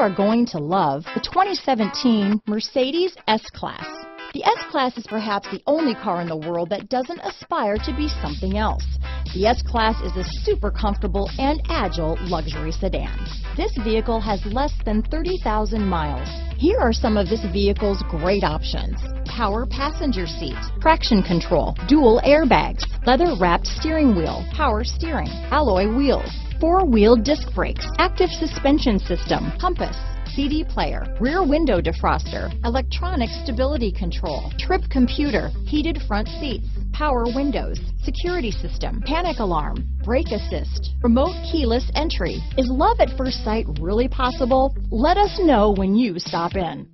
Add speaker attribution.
Speaker 1: are going to love the 2017 Mercedes S-Class. The S-Class is perhaps the only car in the world that doesn't aspire to be something else. The S-Class is a super comfortable and agile luxury sedan. This vehicle has less than 30,000 miles. Here are some of this vehicle's great options. Power passenger seat, traction control, dual airbags, leather wrapped steering wheel, power steering, alloy wheels, four-wheel disc brakes, active suspension system, compass, CD player, rear window defroster, electronic stability control, trip computer, heated front seats, power windows, security system, panic alarm, brake assist, remote keyless entry. Is love at first sight really possible? Let us know when you stop in.